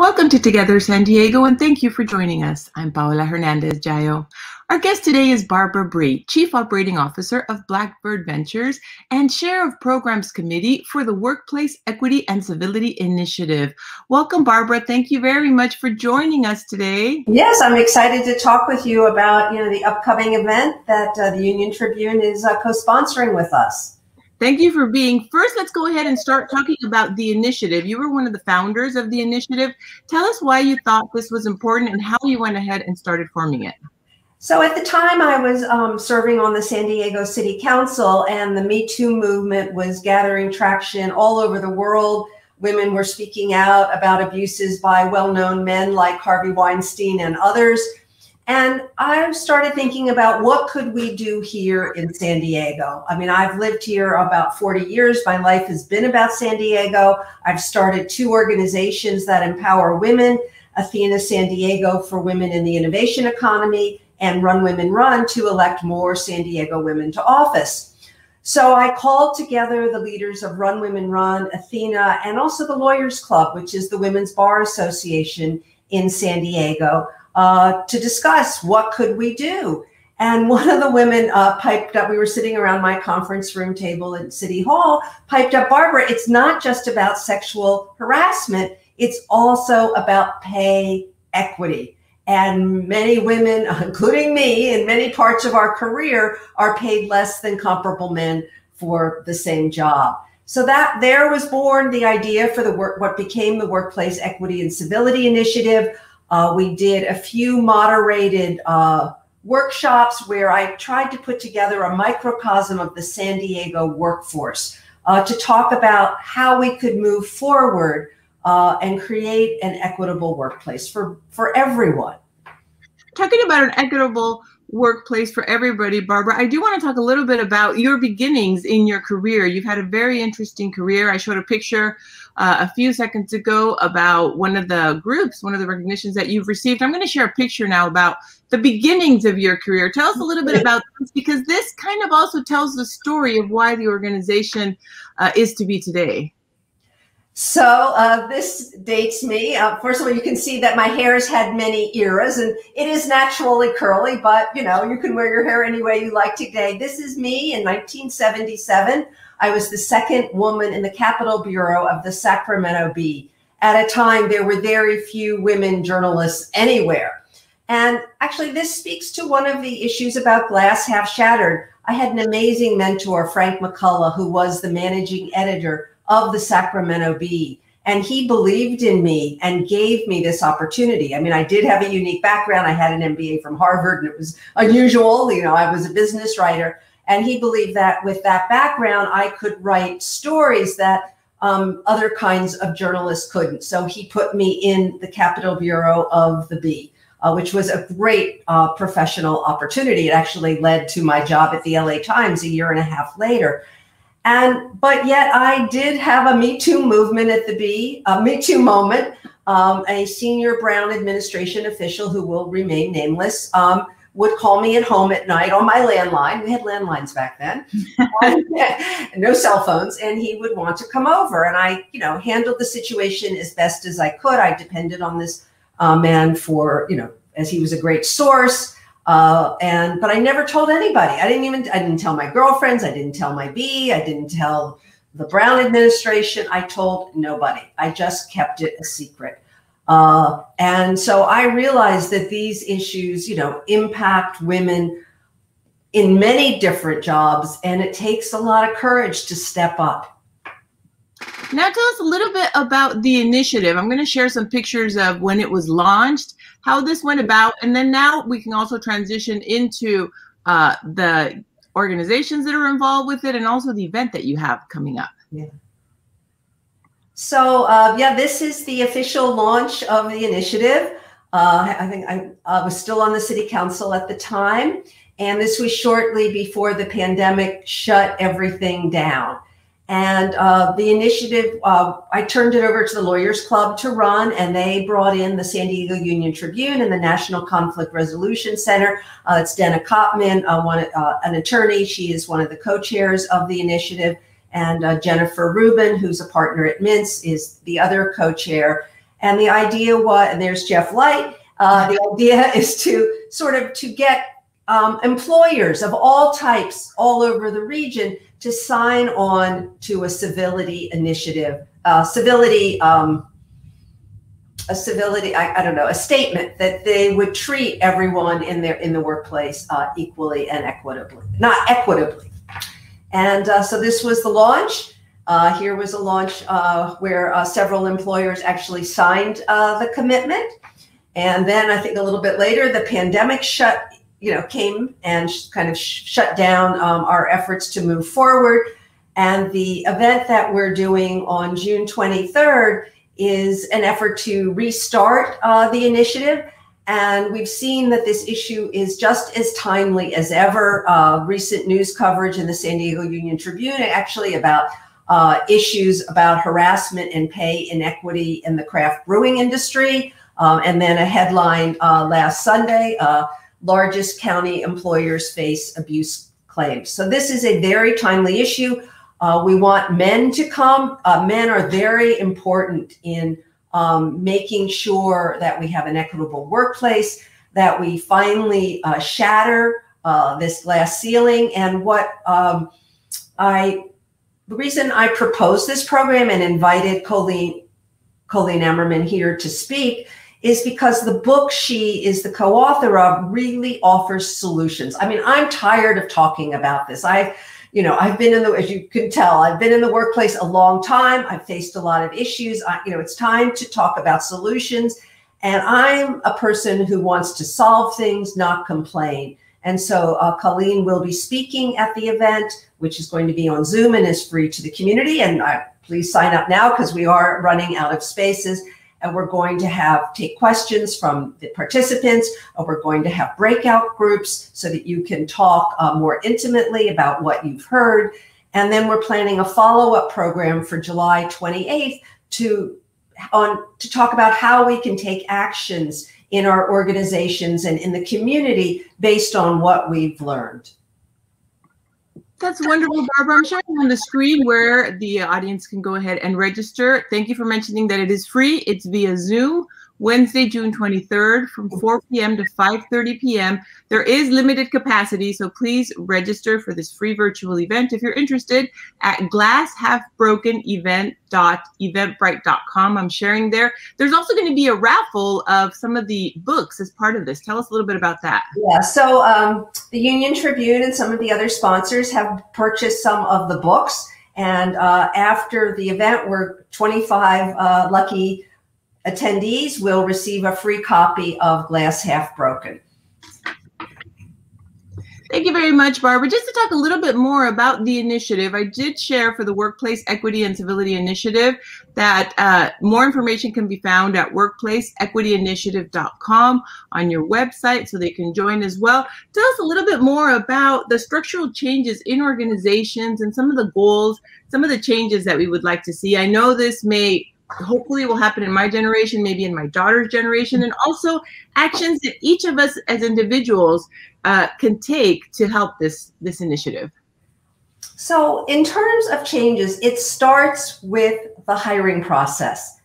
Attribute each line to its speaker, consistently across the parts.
Speaker 1: Welcome to Together San Diego, and thank you for joining us. I'm Paola Hernandez Jiao. Our guest today is Barbara Bry, Chief Operating Officer of Blackbird Ventures and Chair of Programs Committee for the Workplace Equity and Civility Initiative. Welcome, Barbara. Thank you very much for joining us today.
Speaker 2: Yes, I'm excited to talk with you about you know the upcoming event that uh, the Union Tribune is uh, co-sponsoring with us.
Speaker 1: Thank you for being. First, let's go ahead and start talking about the initiative. You were one of the founders of the initiative. Tell us why you thought this was important and how you went ahead and started forming it.
Speaker 2: So, at the time, I was um, serving on the San Diego City Council, and the Me Too movement was gathering traction all over the world. Women were speaking out about abuses by well known men like Harvey Weinstein and others. And I started thinking about what could we do here in San Diego. I mean, I've lived here about 40 years. My life has been about San Diego. I've started two organizations that empower women, Athena San Diego for Women in the Innovation Economy and Run Women Run to elect more San Diego women to office. So I called together the leaders of Run Women Run, Athena, and also the Lawyers Club, which is the Women's Bar Association in San Diego uh, to discuss what could we do. And one of the women uh, piped up. We were sitting around my conference room table at City Hall. Piped up, Barbara. It's not just about sexual harassment. It's also about pay equity. And many women, including me, in many parts of our career, are paid less than comparable men for the same job. So that there was born the idea for the work, what became the Workplace Equity and Civility Initiative. Uh, we did a few moderated uh, workshops where I tried to put together a microcosm of the San Diego workforce uh, to talk about how we could move forward uh, and create an equitable workplace for, for everyone.
Speaker 1: Talking about an equitable workplace for everybody, Barbara, I do want to talk a little bit about your beginnings in your career. You've had a very interesting career. I showed a picture uh, a few seconds ago about one of the groups, one of the recognitions that you've received. I'm going to share a picture now about the beginnings of your career. Tell us a little bit about this because this kind of also tells the story of why the organization uh, is to be today.
Speaker 2: So uh, this dates me. Uh, first of all, you can see that my hair has had many eras, and it is naturally curly. But you know, you can wear your hair any way you like today. This is me in 1977. I was the second woman in the Capitol Bureau of the Sacramento Bee. At a time, there were very few women journalists anywhere. And actually, this speaks to one of the issues about Glass Half Shattered. I had an amazing mentor, Frank McCulloch, who was the managing editor of the Sacramento Bee. And he believed in me and gave me this opportunity. I mean, I did have a unique background. I had an MBA from Harvard, and it was unusual. You know, I was a business writer. And he believed that with that background, I could write stories that um, other kinds of journalists couldn't. So he put me in the Capitol Bureau of the Bee. Uh, which was a great uh, professional opportunity. It actually led to my job at the LA Times a year and a half later. And but yet I did have a Me Too movement at the Bee, a Me Too moment. Um, a senior Brown administration official who will remain nameless um, would call me at home at night on my landline. We had landlines back then, no cell phones, and he would want to come over. And I, you know, handled the situation as best as I could. I depended on this uh, man for, you know, as he was a great source. Uh, and but I never told anybody. I didn't even I didn't tell my girlfriends. I didn't tell my bee. I didn't tell the Brown administration. I told nobody. I just kept it a secret. Uh, and so I realized that these issues, you know, impact women in many different jobs, and it takes a lot of courage to step up.
Speaker 1: Now, tell us a little bit about the initiative. I'm going to share some pictures of when it was launched how this went about, and then now we can also transition into uh, the organizations that are involved with it, and also the event that you have coming up.
Speaker 2: Yeah. So uh, yeah, this is the official launch of the initiative. Uh, I think I, I was still on the city council at the time, and this was shortly before the pandemic shut everything down. And uh, the initiative, uh, I turned it over to the Lawyers Club to run, and they brought in the San Diego Union Tribune and the National Conflict Resolution Center. Uh, it's Dana Kopman, uh, one, uh, an attorney. She is one of the co-chairs of the initiative. And uh, Jennifer Rubin, who's a partner at Mintz, is the other co-chair. And the idea was, and there's Jeff Light. The idea is to sort of to get um, employers of all types all over the region to sign on to a civility initiative, uh, civility, um, a civility, I, I, don't know, a statement that they would treat everyone in their in the workplace uh, equally and equitably, not equitably. And uh, so this was the launch. Uh, here was a launch uh, where uh, several employers actually signed the commitment. And then I think a little bit later, the pandemic shut, you know, came and kind of sh- shut down um, our efforts to move forward. And the event that we're doing on June 23rd is an effort to restart uh, the initiative. And we've seen that this issue is just as timely as ever. Uh, recent news coverage in the San Diego Union Tribune actually about uh, issues about harassment and pay inequity in the craft brewing industry. Um, and then a headline uh, last Sunday uh, largest county employers face abuse claims. So this is a very timely issue. Uh, we want men to come. Uh, men are very important in um, making sure that we have an equitable workplace, that we finally uh, shatter this glass ceiling. And what um, I the reason I proposed this program and invited Colleen, Colleen Ammerman here to speak is because the book she is the co-author of really offers solutions. I mean, I'm tired of talking about this. I, you know, I've been in the, as you can tell, I've been in the workplace a long time. I've faced a lot of issues. I, you know, it's time to talk about solutions. And I'm a person who wants to solve things, not complain. And so uh, Colleen will be speaking at the event, which is going to be on Zoom and is free to the community. And uh, please sign up now because we are running out of spaces. And we're going to have take questions from the participants. Or we're going to have breakout groups so that you can talk uh, more intimately about what you've heard. And then we're planning a follow-up program for July 28th to on to talk about how we can take actions in our organizations and in the community based on what we've learned.
Speaker 1: That's wonderful, Barbara. I'm showing on the screen where the uh, audience can go ahead and register. Thank you for mentioning that it is free. It's via Zoom. Wednesday, June 23rd from 4 p.m. to 5.30 p.m. There is limited capacity, so please register for this free virtual event if you're interested at glasshalfbrokenevent.eventbrite.com. I'm sharing there. There's also going to be a raffle of some of the books as part of this. Tell us a little bit about that.
Speaker 2: Yeah, so um, the Union Tribune and some of the other sponsors have purchased some of the books. And uh, after the event, we're 25 uh, lucky Attendees will receive a free copy of Glass Half Broken.
Speaker 1: Thank you very much, Barbara. Just to talk a little bit more about the initiative, I did share for the Workplace Equity and Civility Initiative that uh, more information can be found at workplaceequityinitiative.com on your website so they can join as well. Tell us a little bit more about the structural changes in organizations and some of the goals, some of the changes that we would like to see. I know this may hopefully will happen in my generation, maybe in my daughter's generation, and also actions that each of us as individuals uh, can take to help this this initiative.
Speaker 2: So, in terms of changes, it starts with the hiring process.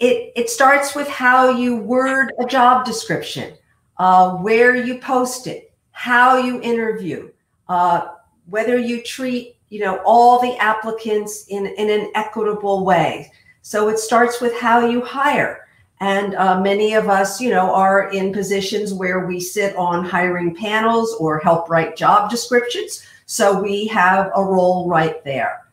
Speaker 2: It it starts with how you word a job description, uh, where you post it, how you interview, uh, whether you treat you know all the applicants in in an equitable way so it starts with how you hire. And uh, many of us, you know, are in positions where we sit on hiring panels or help write job descriptions. So we have a role right there.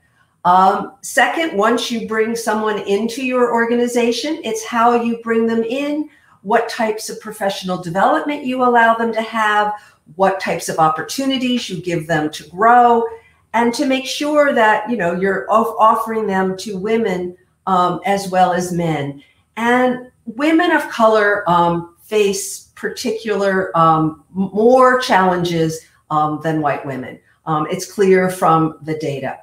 Speaker 2: Um, second, once you bring someone into your organization, it's how you bring them in, what types of professional development you allow them to have, what types of opportunities you give them to grow, and to make sure that you know you're offering them to women um, as well as men. And women of color um, face particular um, more challenges um, than white women. Um, it's clear from the data.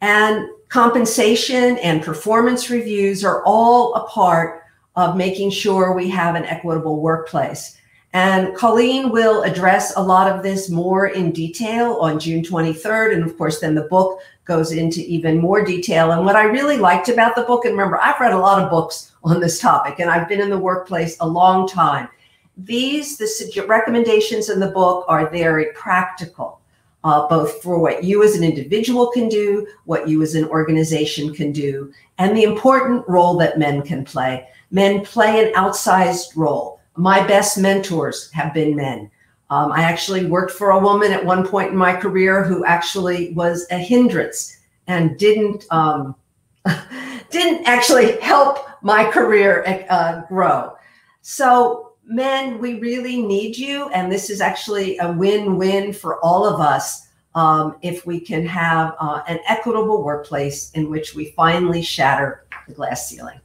Speaker 2: And compensation and performance reviews are all a part of making sure we have an equitable workplace. And Colleen will address a lot of this more in detail on June 23rd. And of course, then the book goes into even more detail. And what I really liked about the book, and remember, I've read a lot of books on this topic, and I've been in the workplace a long time. These, the recommendations in the book are very practical, uh, both for what you as an individual can do, what you as an organization can do, and the important role that men can play. Men play an outsized role. My best mentors have been men. Um, I actually worked for a woman at one point in my career who actually was a hindrance and didn't um, didn't actually help my career uh, grow. So, men, we really need you, and this is actually a win-win for all of us um, if we can have uh, an equitable workplace in which we finally shatter the glass ceiling.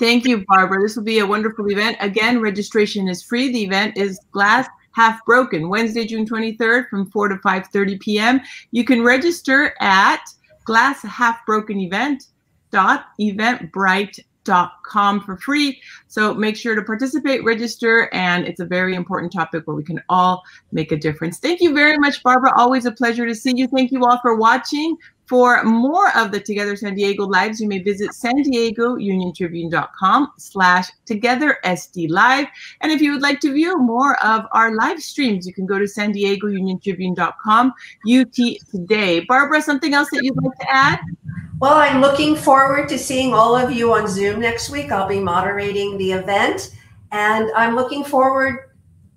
Speaker 1: Thank you, Barbara. This will be a wonderful event. Again, registration is free. The event is Glass Half Broken, Wednesday, June 23rd from 4 to 5.30 p.m. You can register at Glass Half Broken Event dot eventbrite.com for free. So make sure to participate, register, and it's a very important topic where we can all make a difference. Thank you very much, Barbara. Always a pleasure to see you. Thank you all for watching. For more of the Together San Diego lives, you may visit san diego union tribune.com slash together SD live. And if you would like to view more of our live streams, you can go to san diego union tribune.com UT today. Barbara, something else that you'd like to add?
Speaker 2: Well, I'm looking forward to seeing all of you on Zoom next week. I'll be moderating the event. And I'm looking forward,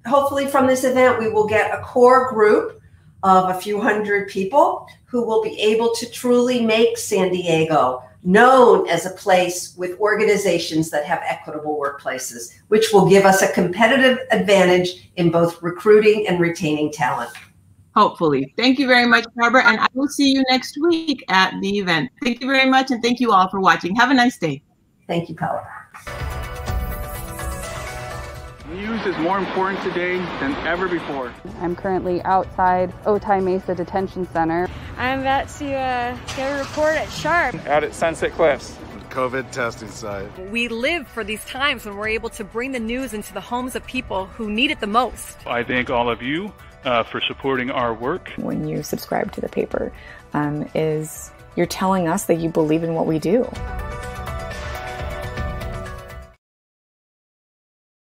Speaker 2: hopefully, from this event, we will get a core group of a few hundred people who will be able to truly make San Diego known as a place with organizations that have equitable workplaces, which will give us a competitive advantage in both recruiting and retaining talent.
Speaker 1: Hopefully. Thank you very much, Barbara. And I will see you next week at the event. Thank you very much. And thank you all for watching. Have a nice day.
Speaker 2: Thank you, Paula.
Speaker 3: News is more important today than ever before.
Speaker 4: I'm currently outside Otay Mesa Detention Center.
Speaker 5: I'm about to uh, get a report at Sharp.
Speaker 3: Out at Sunset Cliffs.
Speaker 6: COVID testing site.
Speaker 7: We live for these times when we're able to bring the news into the homes of people who need it the most.
Speaker 3: I thank all of you uh, for supporting our work.
Speaker 8: When you subscribe to the paper, um, is you're telling us that you believe in what we do.